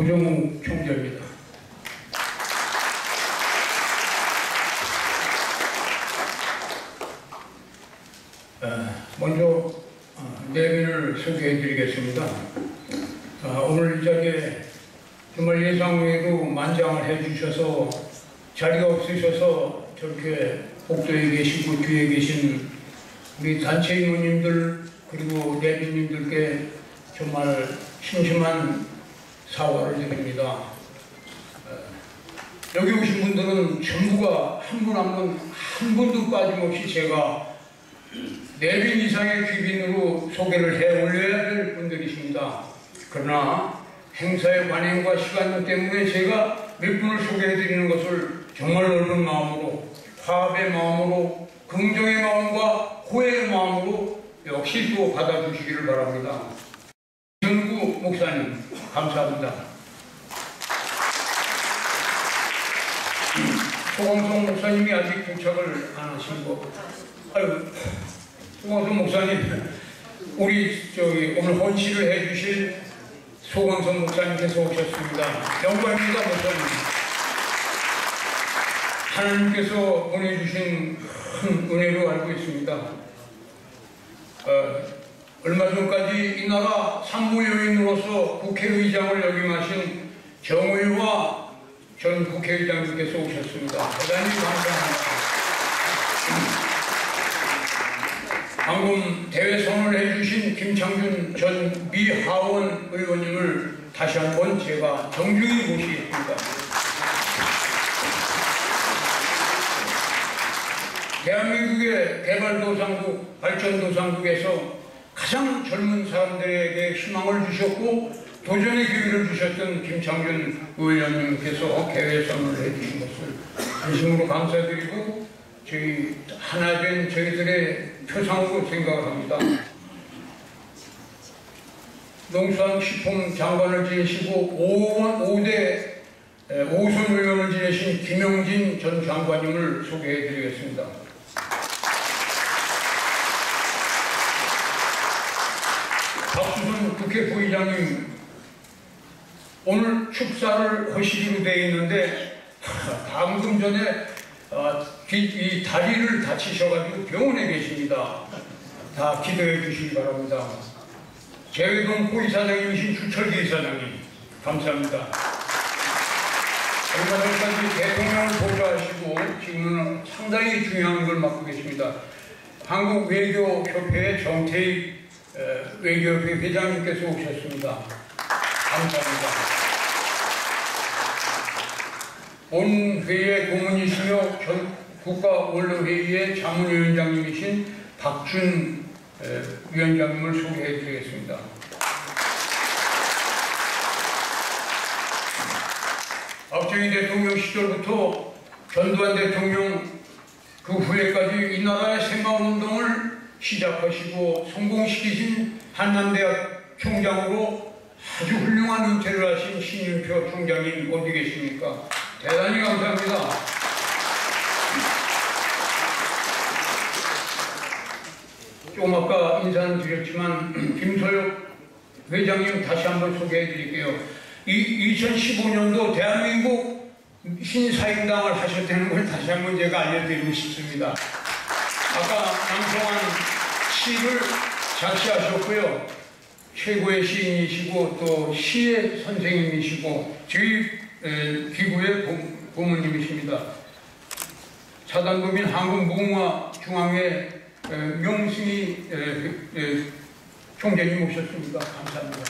고정욱 총재입니다. 어, 먼저 어, 내면을 소개해 드리겠습니다. 어, 오늘 이 자리에 정말 예상 외에도 만장을 해주셔서 자리가 없으셔서 저렇게 복도에 계시고 뒤에 계신 우리 단체 의원님들 그리고 내빈님들께 정말 심심한 사과를 드립니다. 어, 여기 오신 분들은 전부가 한 분 한 분 한 분도 빠짐없이 제가 내빈 이상의 귀빈으로 소개를 해 올려야 될 분들이십니다. 그러나 행사의 관행과 시간 때문에 제가 몇 분을 소개해 드리는 것을 정말 넓은 마음으로 화합의 마음으로 긍정의 마음과 호혜의 마음으로 역시 또 받아주시기를 바랍니다. 전구 목사님 감사합니다. 소광성 목사님이 아직 도착을 안 하신 거. 아유, 소광성 목사님, 우리 저기 오늘 헌시를 해주실 소광성 목사님께서 오셨습니다. 영광입니다, 목사님. 하나님께서 보내주신 큰 은혜로 알고 있습니다. 어, 얼마 전까지 이 나라 산부여인으로서 국회의장을 역임하신 정의와 전 국회의장님께서 오셨습니다. 대단히 감사합니다. 방금 대회 선언을 해주신 김창준 전 미하원 의원님을 다시 한번 제가 정중히 모시겠습니다. 대한민국의 개발도상국, 발전도상국에서 가장 젊은 사람들에게 희망을 주셨고 도전의 기회를 주셨던 김창준 의원님께서 선언을 해주신 것을 진심으로 감사드리고 저희 하나 된 저희들의 표상으로 생각합니다. 농수산식품 장관을 지내시고 5원 5대 5선 의원을 지내신 김용진 전 장관님을 소개해 드리겠습니다. 박수선 국회 부의장님 오늘 축사를 하시기로 되어 있는데 방금 전에 어, 이 다리를 다치셔가지고 병원에 계십니다. 다 기도해 주시기 바랍니다. 재외동 포이사장님이신 주철기 이사장님 감사합니다. 얼마 전까지 대통령을 보좌하시고 지금은 상당히 중요한 걸 맡고 계십니다. 한국외교협회의 정태익 외교협회 회장님께서 오셨습니다. 감사합니다. 본 회의 고문이시며 국가원로회의의 자문위원장님이신 박준 위원장님을 소개해 드리겠습니다. 박정희 대통령 시절부터 전두환 대통령 그 후에까지 이 나라의 새마을운동을 시작하시고 성공시키신 한남대학 총장으로 아주 훌륭한 은퇴를 하신 신윤표 총장님 어디 계십니까? 대단히 감사합니다. 조금 아까 인사는 드렸지만 김소혁 회장님 다시 한번 소개해 드릴게요. 이 2015년도 대한민국 신사임당을 하셨다는 걸 다시 한번 제가 알려드리고 싶습니다. 아까 낭송한 시를 작시하셨고요. 최고의 시인이시고 또 시의 선생님이시고 저희 기구의 고모님이십니다. 차단법인 한국무궁화중앙회 명승희 총재님 오셨습니다. 감사합니다.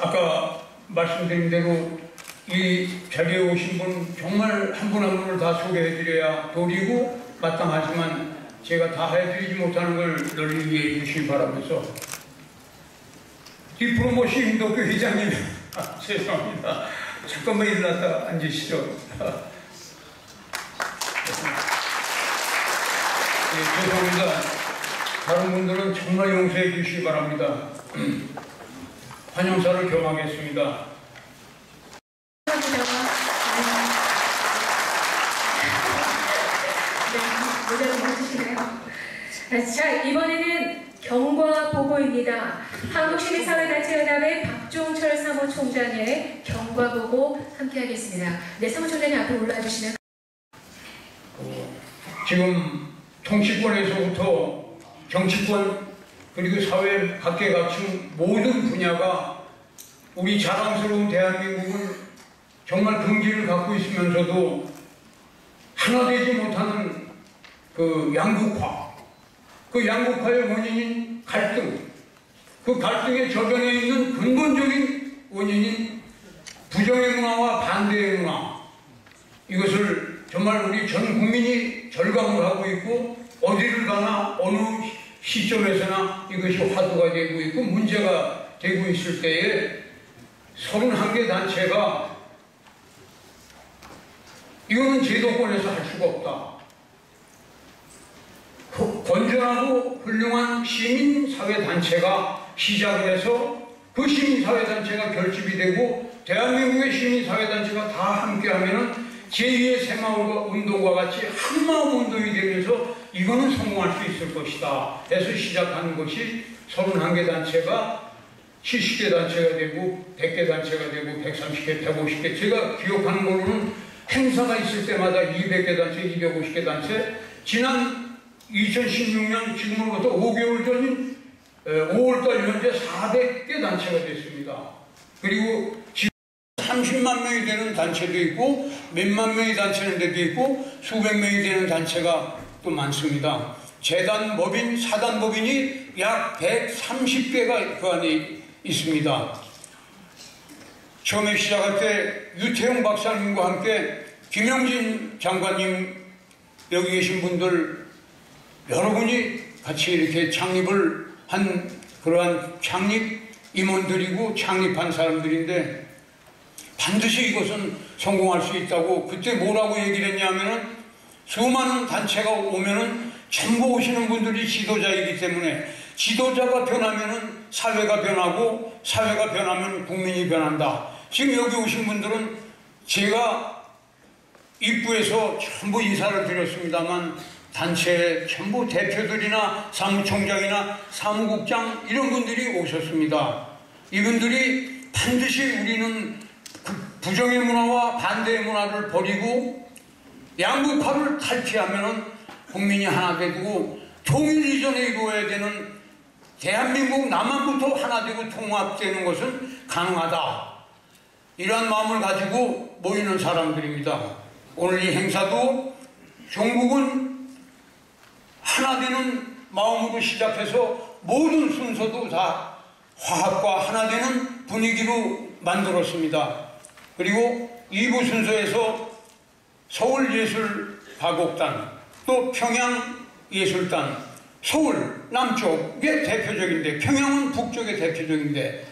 아까 말씀드린 대로 이 자리에 오신 분 정말 한 분 한 분을 다 소개해드려야 도리고 마땅하지만 제가 다 해드리지 못하는 걸 널리 이해해 주시기 바라면서 디프로모시 인도교 회장님 아, 죄송합니다. 잠깐만 일어났다 앉으시죠. 네, 죄송합니다. 다른 분들은 정말 용서해 주시기 바랍니다. 환영사를 겸하겠습니다. 자, 이번에는 경과보고입니다. 한국시민사회단체연합의 박종철 사무총장의 경과보고 함께하겠습니다. 네, 사무총장님 앞으로 올라와 주시면 지금 통치권에서부터 정치권 그리고 사회 각계각층 모든 분야가 우리 자랑스러운 대한민국을 정말 긍지를 갖고 있으면서도 하나 되지 못하는 그 양극화 그 양극화의 원인인 갈등 그 갈등의 저변에 있는 근본적인 원인인 부정의 문화와 반대의 문화 이것을 정말 우리 전 국민이 절감을 하고 있고 어디를 가나 어느 시점에서나 이것이 화두가 되고 있고 문제가 되고 있을 때에 31개 단체가 이거는 제도권에서 할 수가 없다. 그 건전하고 훌륭한 시민사회단체가 시작을 해서 그 시민사회단체가 결집이 되고 대한민국의 시민사회단체가 다 함께하면은 제2의 새마을 운동과 같이 한마음 운동이 되면서 이거는 성공할 수 있을 것이다 해서 시작하는 것이 31개 단체가 70개 단체가 되고 100개 단체가 되고 130개, 150개 제가 기억하는 걸로는 행사가 있을 때마다 200개 단체, 250개 단체 지난 2016년 지금으로부터 5개월 전인 5월달 현재 400개 단체가 됐습니다. 그리고 30만 명이 되는 단체도 있고 몇만 명이 단체는 데도 있고 수백 명이 되는 단체가 또 많습니다. 재단 법인, 사단 법인이 약 130개가 그 안에 있습니다. 처음에 시작할 때 유태용 박사님과 함께 김영진 장관님 여기 계신 분들 여러분이 같이 이렇게 창립을 한 그러한 창립 임원들이고 창립한 사람들인데 반드시 이것은 성공할 수 있다고 그때 뭐라고 얘기를 했냐면은 수많은 단체가 오면은 전부 오시는 분들이 지도자이기 때문에 지도자가 변하면은 사회가 변하고 사회가 변하면 국민이 변한다. 지금 여기 오신 분들은 제가 입구에서 전부 인사를 드렸습니다만 단체 전부 대표들이나 사무총장이나 사무국장 이런 분들이 오셨습니다. 이분들이 반드시 우리는 부정의 문화와 반대의 문화를 버리고 양극화를 탈피하면 국민이 하나 되고 통일 이전에 이루어야 되는 대한민국 남한부터 하나 되고 통합되는 것은 가능하다. 이러한 마음을 가지고 모이는 사람들입니다. 오늘 이 행사도 종국은 하나 되는 마음으로 시작해서 모든 순서도 다 화합과 하나 되는 분위기로 만들었습니다. 그리고 2부 순서에서 서울예술가곡단 또 평양예술단 서울 남쪽의 대표적인데 평양은 북쪽의 대표적인데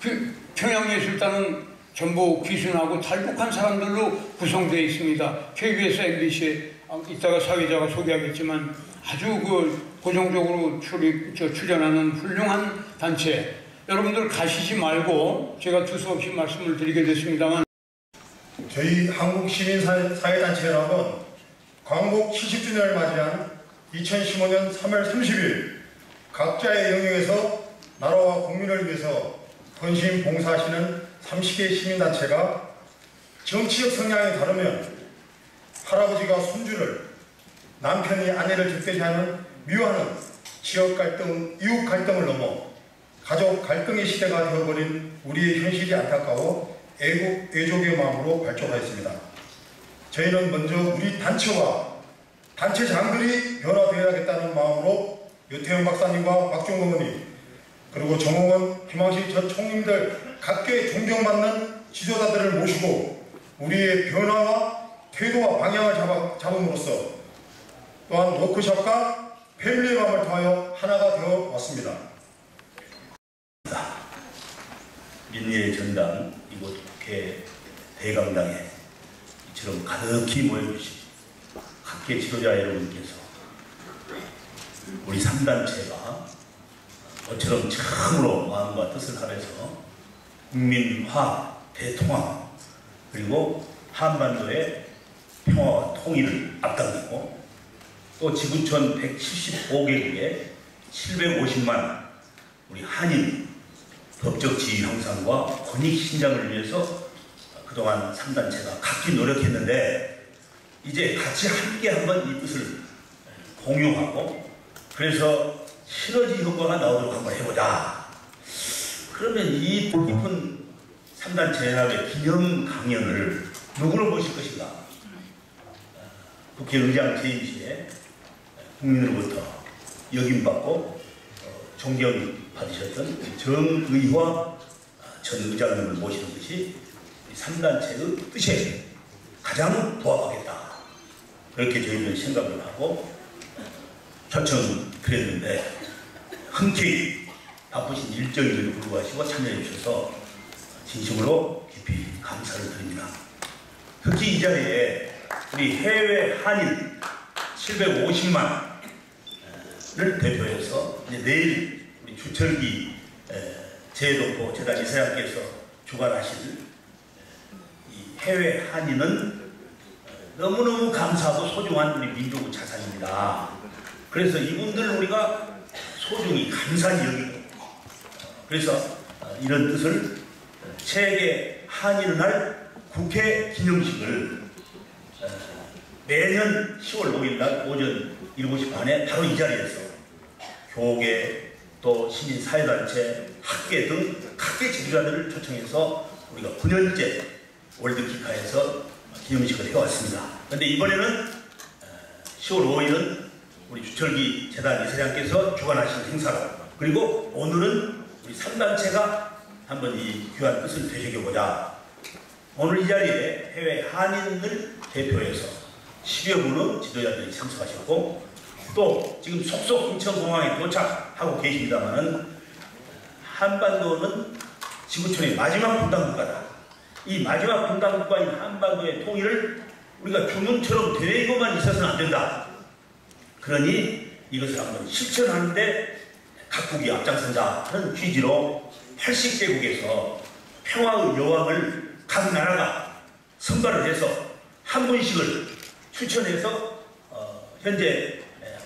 그 평양예술단은 전부 귀순하고 탈북한 사람들로 구성되어 있습니다. KBS, MBC에 이따가 사회자가 소개하겠지만 아주 그 고정적으로 출입, 저 출연하는 훌륭한 단체. 여러분들 가시지 말고 제가 두서없이 말씀을 드리게 됐습니다만. 저희 한국시민사회단체연합은 광복 70주년을 맞이한 2015년 3월 30일 각자의 영역에서 나라와 국민을 위해서 헌신 봉사하시는 30개 시민단체가 정치적 성향이 다르면 할아버지가 손주를 남편이 아내를 적대시하는 미워하는 지역 갈등, 이웃 갈등을 넘어 가족 갈등의 시대가 되어버린 우리의 현실이 안타까워 애국, 애족의 마음으로 발족하였습니다. 저희는 먼저 우리 단체와 단체 장들이 변화되어야겠다는 마음으로 유태영 박사님과 박종건 의원님 그리고 정홍원, 김황식 전 총님들 각계 존경받는 지도자들을 모시고 우리의 변화와 태도와 방향을 잡아, 잡음으로써 또한 워크숍과 마음을 통하여 하나가 되어 왔습니다. 민리의 전당 이곳 국회 대강당에 이처럼 가득히 모여주신 각계 지도자 여러분께서 우리 3단체가 모처럼 처음으로 마음과 뜻을 합해서 국민화, 대통합 그리고 한반도의 평화와 통일을 앞당기고 또 지구촌 175개국의 750만 우리 한인 법적 지위 향상과 권익 신장을 위해서 그동안 3단체가 각기 노력했는데 이제 같이 함께 한번 이 뜻을 공유하고 그래서 시너지 효과가 나오도록 한번 해보자. 그러면 이 뜻깊은 3단체 연합의 기념 강연을 누구로 모실 것인가? 국회의장 재임 시에 국민으로부터 역임받고 어, 존경 받으셨던 정의화 전 의장님을 모시는 것이 3단체의 뜻에 가장 부합하겠다. 그렇게 저희는 생각을 하고 초청드렸는데 흔쾌히 바쁘신 일정임에도 불구하고 참여해 주셔서 진심으로 깊이 감사를 드립니다. 특히 이 자리에 우리 해외 한인 750만 을 대표해서 이제 내일 우리 주철기 에, 제독보 재단 이사장께서 주관하실 이 해외 한인은 너무너무 감사하고 소중한 우리 민족 자산입니다. 그래서 이분들 우리가 소중히 감사히 여기고 그래서 어, 이런 뜻을 세계 한인의 날 국회 기념식을 어, 매년 10월 5일 날 오전 7시 반에 바로 이 자리에서 교계 또 시민 사회단체 학계 등 각계 지도자들을 초청해서 우리가 9년째 월드키카에서 기념식을 해왔습니다. 그런데 이번에는 어, 10월 5일은 우리 주철기 재단 이사장께서 주관하신 행사로 그리고 오늘은 우리 3단체가 한번 이 귀한 뜻을 되새겨보자. 오늘 이 자리에 해외 한인을 대표해서 10여 분의 지도자들이 참석하셨고 또 지금 속속 인천공항에 도착하고 계십니다만은 한반도는 지구촌의 마지막 분담국가다. 이 마지막 분담국가인 한반도의 통일을 우리가 주문처럼 되뇌고만 있어서는 안 된다. 그러니 이것을 한번 실천하는데 각국이 앞장선다 하는 취지로 80개국에서 평화의 여왕을 각 나라가 선발을 해서 한 분씩을 추천해서 어, 현재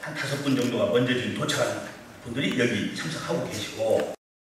한 다섯 분 정도가 먼저 지금 도착한 분들이 여기 참석하고 계시고